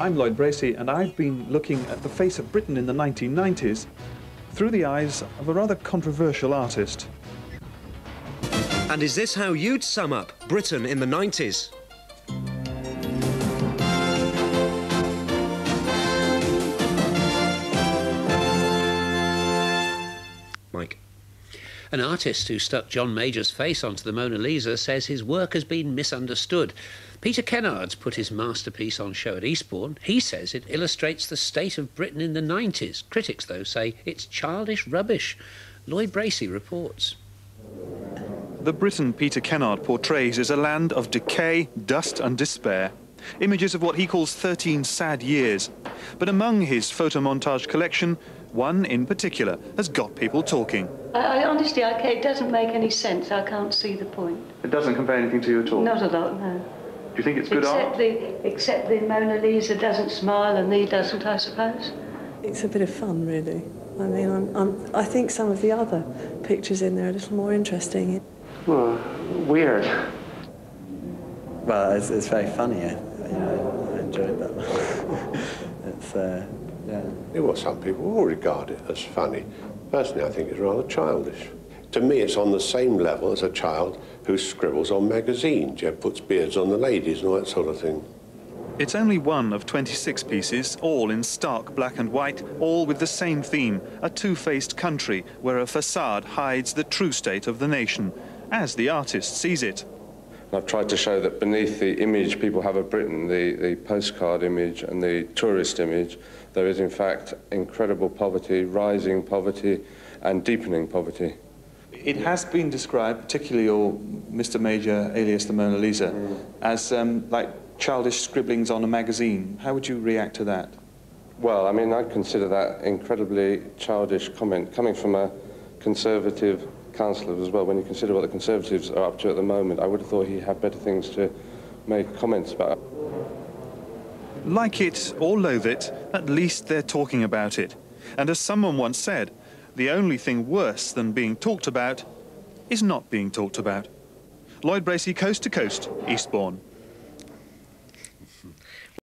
I'm Lloyd Bracey, and I've been looking at the face of Britain in the 1990s through the eyes of a rather controversial artist. And is this how you'd sum up Britain in the 90s? An artist who stuck John Major's face onto the Mona Lisa says his work has been misunderstood. Peter Kennard's put his masterpiece on show at Eastbourne. He says it illustrates the state of Britain in the 90s. Critics, though, say it's childish rubbish. Lloyd Bracey reports. The Britain Peter Kennard portrays is a land of decay, dust and despair. Images of what he calls 13 sad years. But among his photo montage collection, one in particular has got people talking. I, I honestly, I, it doesn't make any sense. I can't see the point. It doesn't convey anything to you at all? Not a lot, no. Do you think it's good except art? The, except the Mona Lisa doesn't smile and he doesn't, I suppose. It's a bit of fun, really. I mean, I'm, I'm, I think some of the other pictures in there are a little more interesting. Well, weird. Well, it's, it's very funny. I, you know, I enjoyed that. it's, uh, yeah. Well, some people will regard it as funny. Personally, I think it's rather childish. To me, it's on the same level as a child who scribbles on magazines, yeah, puts beards on the ladies and all that sort of thing. It's only one of 26 pieces, all in stark black and white, all with the same theme, a two-faced country where a facade hides the true state of the nation, as the artist sees it. I've tried to show that beneath the image people have of Britain, the, the postcard image and the tourist image, there is in fact incredible poverty, rising poverty and deepening poverty. It has been described, particularly your Mr. Major, alias the Mona Lisa, Mm. as um, like childish scribblings on a magazine. How would you react to that? Well, I mean, I'd consider that incredibly childish comment coming from a conservative councillor as well. When you consider what the Conservatives are up to at the moment, I would have thought he had better things to make comments about. Like it or loathe it, at least they're talking about it. And as someone once said, the only thing worse than being talked about is not being talked about. Lloyd Bracey, Coast to Coast, Eastbourne.